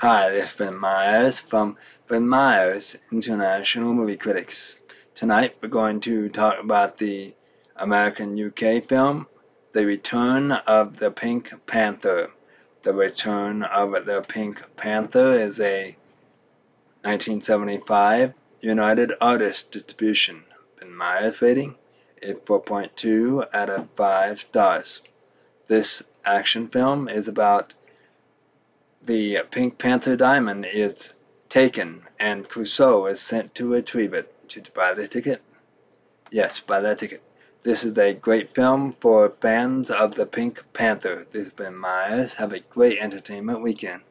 Hi, this is Ben Meyers from Ben Meyers International Movie Critics. Tonight we're going to talk about the American UK film, The Return of the Pink Panther. The Return of the Pink Panther is a 1975 United Artists distribution. Ben Meyers rating is 4.2 out of 5 stars. This action film is about the Pink Panther diamond is taken and Clouseau is sent to retrieve it. You buy the ticket? Yes, buy that ticket. This is a great film for fans of the Pink Panther. This has been Meyers. Have a great entertainment weekend.